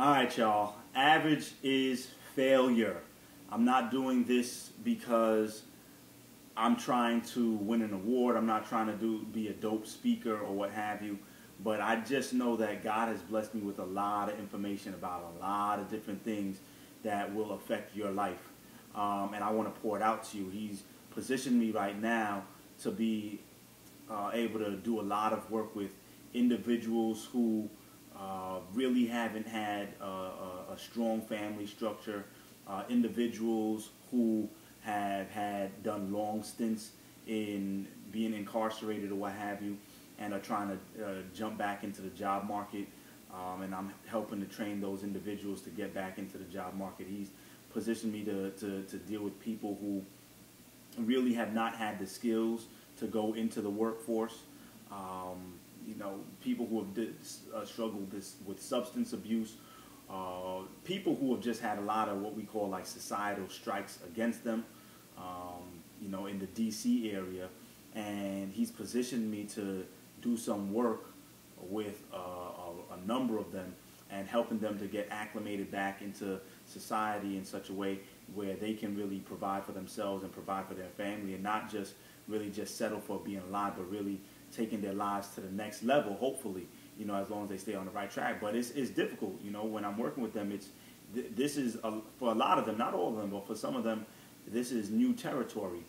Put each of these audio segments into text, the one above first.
All right, y'all. Average is failure. I'm not doing this because I'm trying to win an award. I'm not trying to do be a dope speaker or what have you. But I just know that God has blessed me with a lot of information about a lot of different things that will affect your life. Um, and I want to pour it out to you. He's positioned me right now to be uh, able to do a lot of work with individuals who uh, really haven't had a, a, a strong family structure, uh, individuals who have had done long stints in being incarcerated or what have you, and are trying to uh, jump back into the job market. Um, and I'm helping to train those individuals to get back into the job market. He's positioned me to, to, to deal with people who really have not had the skills to go into the workforce. Um, you know, people who have uh, struggled this, with substance abuse, uh, people who have just had a lot of what we call like societal strikes against them, um, you know, in the D.C. area. And he's positioned me to do some work with uh, a, a number of them and helping them to get acclimated back into society in such a way where they can really provide for themselves and provide for their family and not just really just settle for being alive, but really taking their lives to the next level, hopefully, you know, as long as they stay on the right track. But it's, it's difficult, you know, when I'm working with them, it's, th this is, a, for a lot of them, not all of them, but for some of them, this is new territory.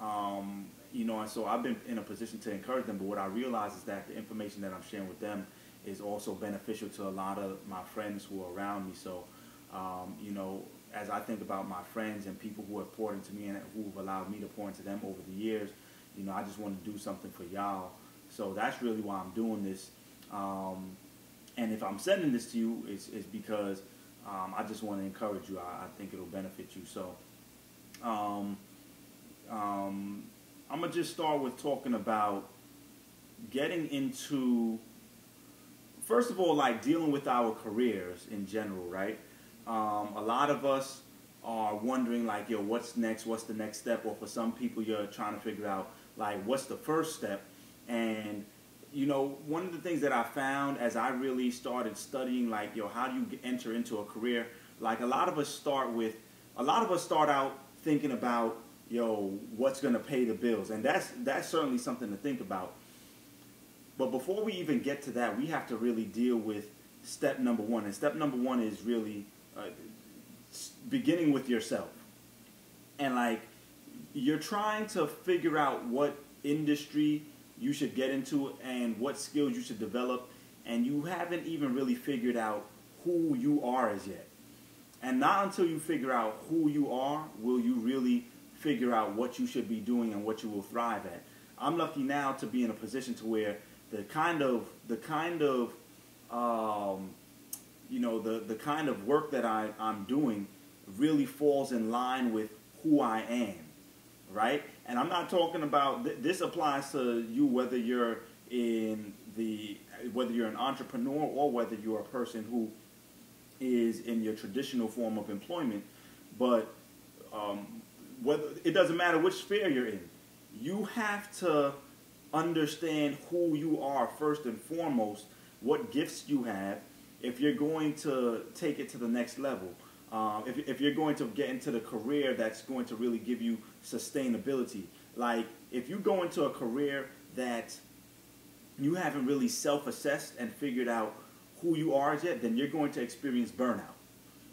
Um, you know, and so I've been in a position to encourage them, but what I realize is that the information that I'm sharing with them is also beneficial to a lot of my friends who are around me. So, um, you know, as I think about my friends and people who have poured into me and who have allowed me to pour into them over the years, you know, I just want to do something for y'all. So that's really why I'm doing this. Um, and if I'm sending this to you, it's, it's because um, I just want to encourage you. I, I, think it'll benefit you. So um, um I'm going to just start with talking about getting into, first of all, like dealing with our careers in general, right? Um, a lot of us are wondering like, yo, what's next? What's the next step? Or for some people, you're trying to figure out like, what's the first step? And you know, one of the things that I found as I really started studying, like, yo, how do you enter into a career? Like, a lot of us start with, a lot of us start out thinking about, yo, what's going to pay the bills, and that's that's certainly something to think about. But before we even get to that, we have to really deal with step number one, and step number one is really uh, beginning with yourself. And like you're trying to figure out what industry you should get into and what skills you should develop, and you haven't even really figured out who you are as yet. And not until you figure out who you are will you really figure out what you should be doing and what you will thrive at. I'm lucky now to be in a position to where the kind of the kind of um, you know, the, the kind of work that I, I'm doing really falls in line with who I am, right? And I'm not talking about, th this applies to you whether you're in the, whether you're an entrepreneur or whether you're a person who is in your traditional form of employment, but um, whether, it doesn't matter which sphere you're in. You have to understand who you are first and foremost, what gifts you have, if you're going to take it to the next level, um, if, if you're going to get into the career that's going to really give you sustainability, like if you go into a career that you haven't really self-assessed and figured out who you are yet, then you're going to experience burnout,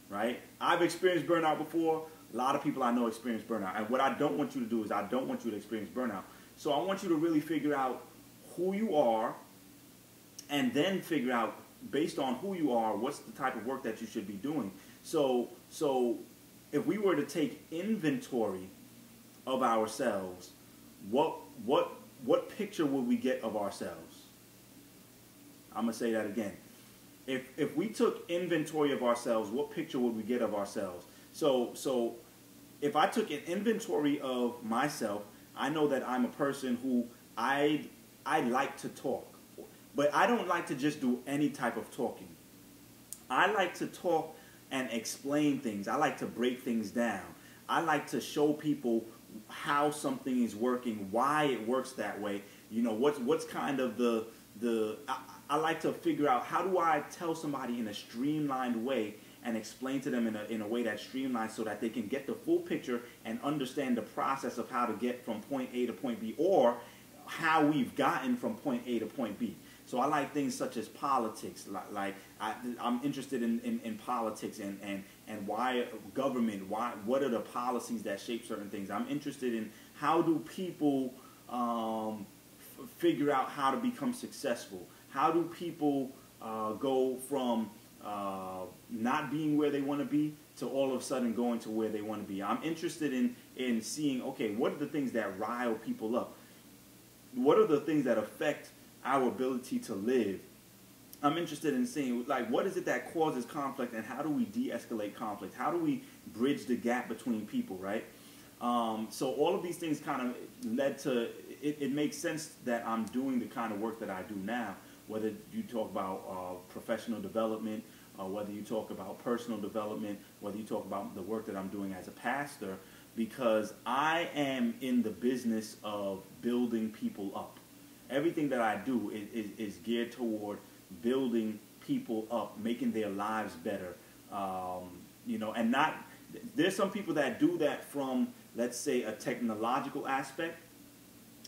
right? I've experienced burnout before. A lot of people I know experience burnout. And what I don't want you to do is I don't want you to experience burnout. So I want you to really figure out who you are and then figure out based on who you are, what's the type of work that you should be doing. So, so if we were to take inventory of ourselves, what what what picture would we get of ourselves? I'm gonna say that again. If if we took inventory of ourselves, what picture would we get of ourselves? So so if I took an inventory of myself, I know that I'm a person who I I like to talk. But I don't like to just do any type of talking. I like to talk and explain things. I like to break things down. I like to show people how something is working, why it works that way. You know, what's what's kind of the the I, I like to figure out how do I tell somebody in a streamlined way and explain to them in a, in a way that's streamlined so that they can get the full picture and understand the process of how to get from point A to point B or how we've gotten from point A to point B. So I like things such as politics, like, like I, am interested in, in, in, politics and, and, and why government, why, what are the policies that shape certain things. I'm interested in how do people um, figure out how to become successful. How do people uh, go from uh, not being where they want to be to all of a sudden going to where they want to be. I'm interested in in seeing okay, what are the things that rile people up? What are the things that affect our ability to live? I'm interested in seeing like what is it that causes conflict and how do we de-escalate conflict? How do we bridge the gap between people, right? Um, so all of these things kind of led to it, it makes sense that I'm doing the kind of work that I do now whether you talk about uh, professional development, uh, whether you talk about personal development, whether you talk about the work that I'm doing as a pastor, because I am in the business of building people up. Everything that I do is, is, is geared toward building people up, making their lives better. Um, you know, and not, there's some people that do that from, let's say, a technological aspect,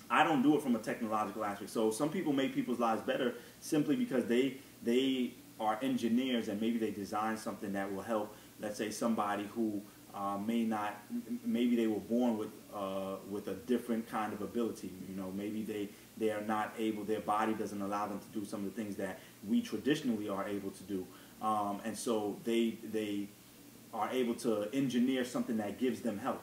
I don't do it from a technological aspect. So some people make people's lives better simply because they they are engineers and maybe they design something that will help. Let's say somebody who uh, may not, maybe they were born with uh, with a different kind of ability. You know, maybe they they are not able. Their body doesn't allow them to do some of the things that we traditionally are able to do, um, and so they they are able to engineer something that gives them help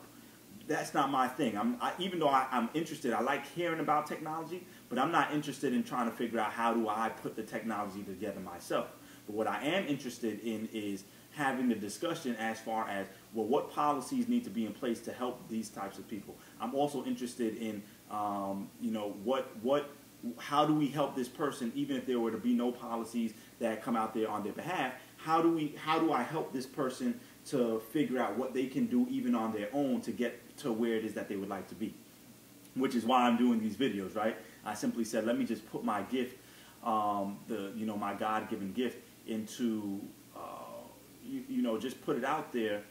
that's not my thing. I'm I, even though I, am interested, I like hearing about technology, but I'm not interested in trying to figure out how do I put the technology together myself. But what I am interested in is having the discussion as far as well, what policies need to be in place to help these types of people. I'm also interested in um, you know what what how do we help this person even if there were to be no policies that come out there on their behalf how do we how do i help this person to figure out what they can do even on their own to get to where it is that they would like to be. Which is why I'm doing these videos, right? I simply said, let me just put my gift, um, the you know my God-given gift, into uh, you, you know just put it out there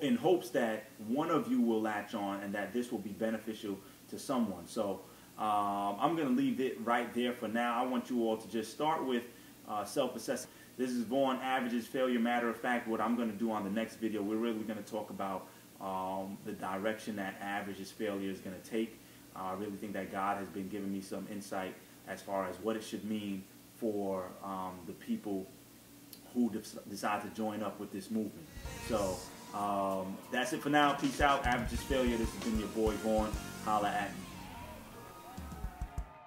in hopes that one of you will latch on and that this will be beneficial to someone. So um, I'm going to leave it right there for now. I want you all to just start with uh, self-assessment. This is Vaughn Averages Failure. Matter of fact, what I'm going to do on the next video, we're really going to talk about um, the direction that Averages Failure is going to take. Uh, I really think that God has been giving me some insight as far as what it should mean for um, the people who decide to join up with this movement. So um, that's it for now. Peace out. Averages Failure. This has been your boy Vaughn. Holla at me.